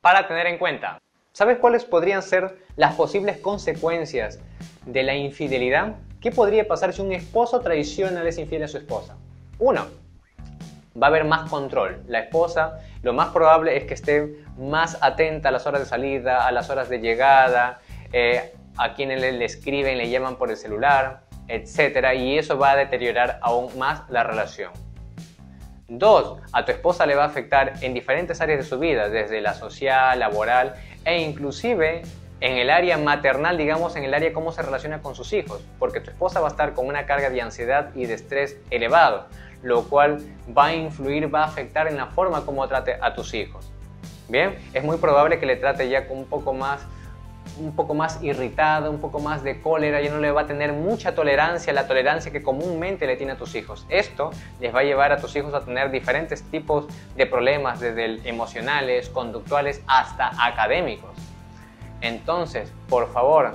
para tener en cuenta. ¿Sabes cuáles podrían ser las posibles consecuencias de la infidelidad? ¿Qué podría pasar si un esposo traiciona a es infiel a su esposa? Uno, va a haber más control. La esposa lo más probable es que esté más atenta a las horas de salida, a las horas de llegada, eh, a quienes le, le escriben, le llaman por el celular, etc. Y eso va a deteriorar aún más la relación. Dos, a tu esposa le va a afectar en diferentes áreas de su vida, desde la social, laboral e inclusive en el área maternal, digamos, en el área cómo se relaciona con sus hijos, porque tu esposa va a estar con una carga de ansiedad y de estrés elevado, lo cual va a influir, va a afectar en la forma como trate a tus hijos. Bien, es muy probable que le trate ya con un poco más un poco más irritada, un poco más de cólera, ya no le va a tener mucha tolerancia, la tolerancia que comúnmente le tiene a tus hijos. Esto les va a llevar a tus hijos a tener diferentes tipos de problemas, desde emocionales, conductuales, hasta académicos. Entonces, por favor,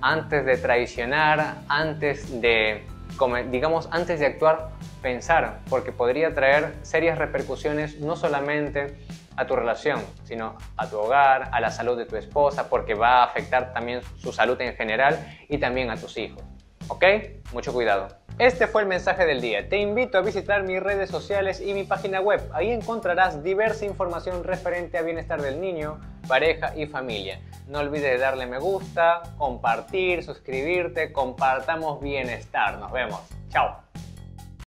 antes de traicionar, antes de, digamos, antes de actuar, pensar, porque podría traer serias repercusiones no solamente a tu relación, sino a tu hogar, a la salud de tu esposa, porque va a afectar también su salud en general y también a tus hijos. ¿Ok? Mucho cuidado. Este fue el mensaje del día. Te invito a visitar mis redes sociales y mi página web. Ahí encontrarás diversa información referente a bienestar del niño, pareja y familia. No olvides darle me gusta, compartir, suscribirte, compartamos bienestar. Nos vemos. Chao.